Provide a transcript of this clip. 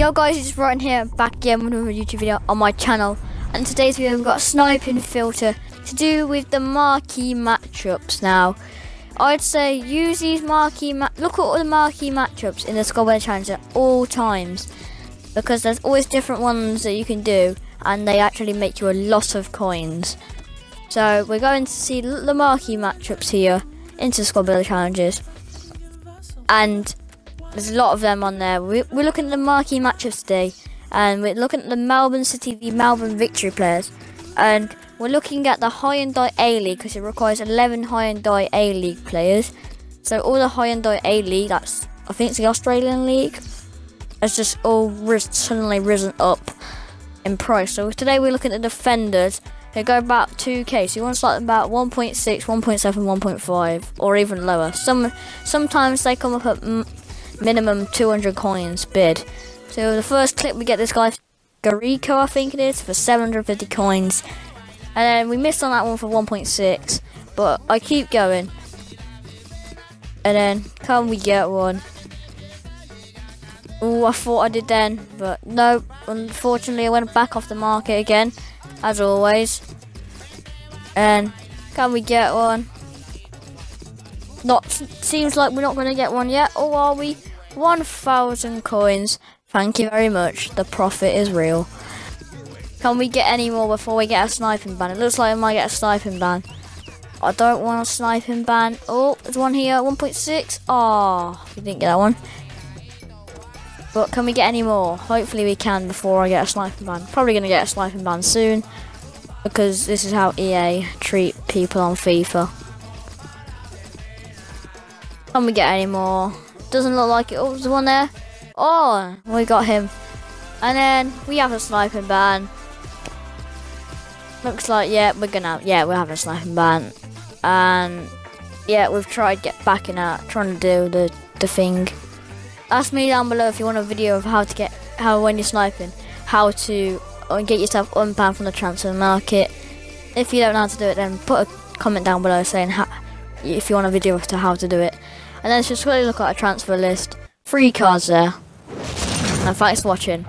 Yo guys, it's Ryan here, back again with another YouTube video on my channel. And today's video we've got a sniping filter to do with the marquee matchups now. I'd say use these marquee look at all the marquee matchups in the Builder Challenge at all times. Because there's always different ones that you can do and they actually make you a lot of coins. So we're going to see the marquee matchups here into Builder Challenges. And there's a lot of them on there. We're, looking at the marquee matches today, and we're looking at the Melbourne City the Melbourne Victory players, and we're looking at the Hyundai A League because it requires 11 Hyundai A League players. So all the Hyundai A League, that's I think it's the Australian league, has just all ris suddenly risen up in price. So today we're looking at the defenders. They go about 2k, so you want to start about 1.6, 1.7, 1.5, or even lower. Some sometimes they come up at minimum 200 coins bid. So the first clip we get this guy, Gariko I think it is, for 750 coins. And then we missed on that one for 1.6, but I keep going. And then, can we get one? Oh, I thought I did then, but no, unfortunately I went back off the market again, as always. And can we get one? Not seems like we're not going to get one yet, or are we? 1,000 coins. Thank you very much. The profit is real. Can we get any more before we get a sniping ban? It looks like we might get a sniping ban. I don't want a sniping ban. Oh, there's one here, 1.6. Oh, ah, we didn't get that one. But can we get any more? Hopefully we can before I get a sniping ban. Probably going to get a sniping ban soon. Because this is how EA treat people on FIFA. Can we get any more? Doesn't look like it. Oh, there's one there. Oh, we got him. And then we have a sniping ban. Looks like, yeah, we're gonna, yeah, we're having a sniping ban. And, yeah, we've tried get backing out, trying to do the, the thing. Ask me down below if you want a video of how to get, how when you're sniping, how to uh, get yourself unbanned from the transfer market. If you don't know how to do it, then put a comment down below saying how, if you want a video as to how to do it. And then just quickly look at a transfer list. Three cards there. And thanks for watching.